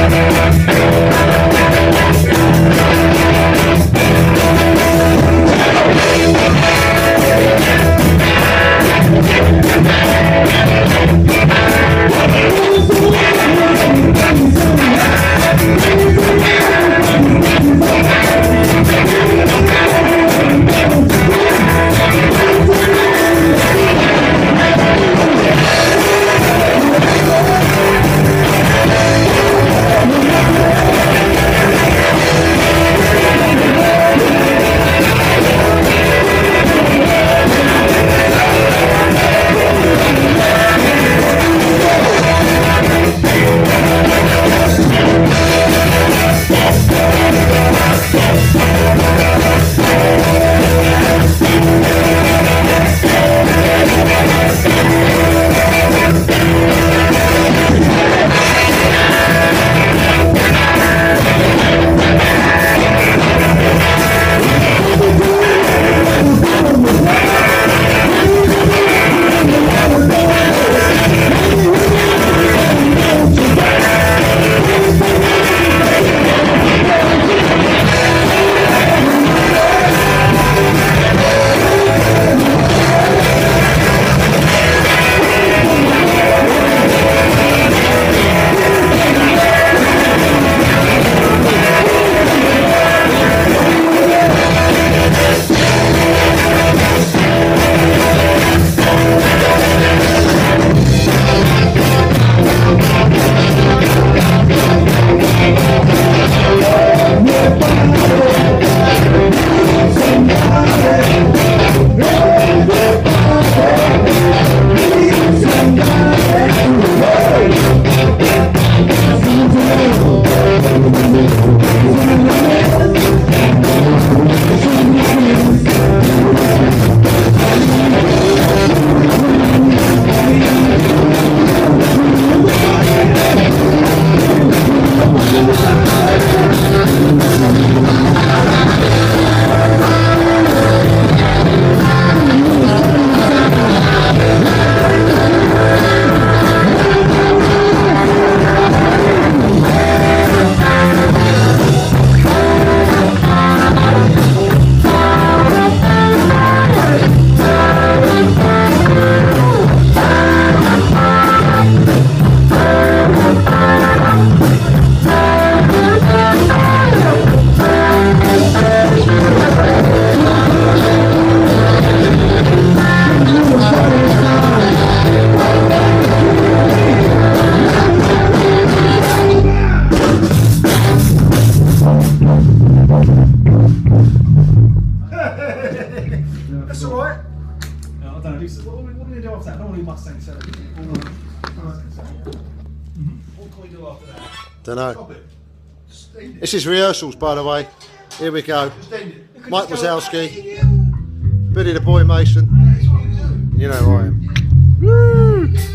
Thank That's all right. No, I don't know. do- What, what, what do we do after that? Normally Mustang Sally. Mm-hmm. What can we do after that? Don't know. Stop it. Just end it. This is rehearsals, by the way. Here we go. Just end it. Mike Wazowski, Billy the Boy Mason. You know who I am.